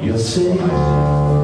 you'll see.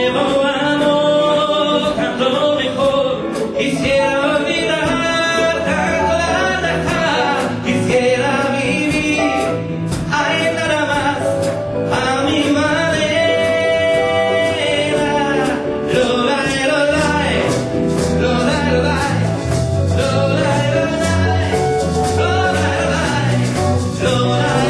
Lord.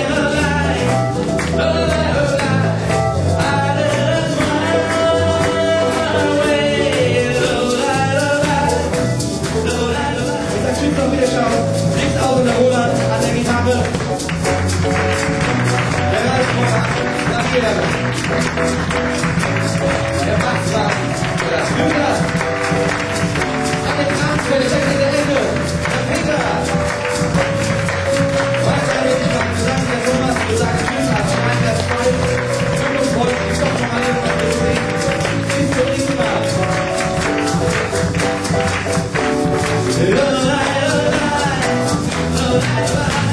Alive, alive, alive,